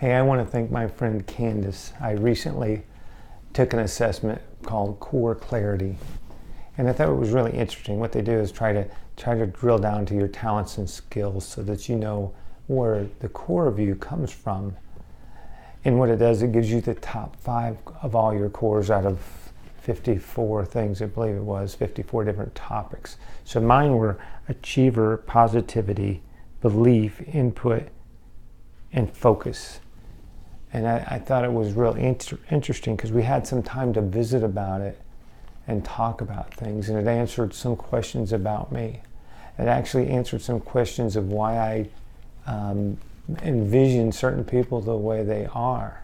Hey, I want to thank my friend Candace. I recently took an assessment called Core Clarity. And I thought it was really interesting. What they do is try to try to drill down to your talents and skills so that you know where the core of you comes from. And what it does, it gives you the top five of all your cores out of 54 things, I believe it was, 54 different topics. So mine were achiever, positivity, belief, input, and focus. And I, I thought it was real inter- interesting because we had some time to visit about it and talk about things. And it answered some questions about me. It actually answered some questions of why I um, envision certain people the way they are.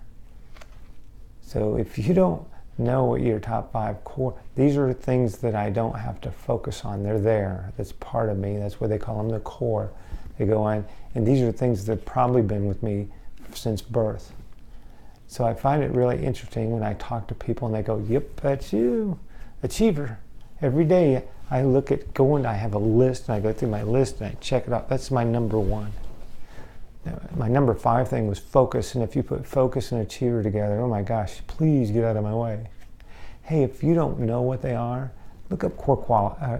So if you don't know what your top five core, these are things that I don't have to focus on. They're there. That's part of me. That's what they call them the core. They go on, and these are things that have probably been with me since birth. So I find it really interesting when I talk to people and they go, Yep, that's you, achiever. Every day I look at going, I have a list and I go through my list and I check it out. That's my number one. My number five thing was focus, and if you put focus and achiever together, oh my gosh, please get out of my way. Hey, if you don't know what they are, look up core quali- uh,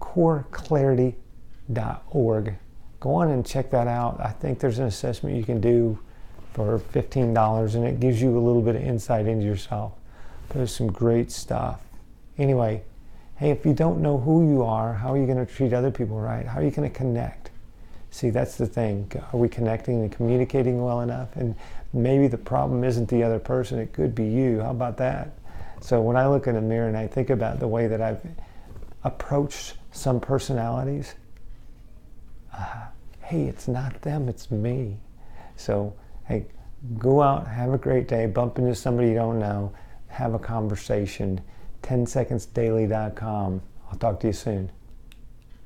coreclarity.org. Go on and check that out. I think there's an assessment you can do for $15 and it gives you a little bit of insight into yourself. There's some great stuff. Anyway, hey, if you don't know who you are, how are you going to treat other people right? How are you going to connect? See, that's the thing. Are we connecting and communicating well enough? And maybe the problem isn't the other person, it could be you. How about that? So when I look in the mirror and I think about the way that I've approached some personalities, uh, hey, it's not them, it's me. So Hey, go out, have a great day, bump into somebody you don't know, have a conversation. 10secondsdaily.com. I'll talk to you soon.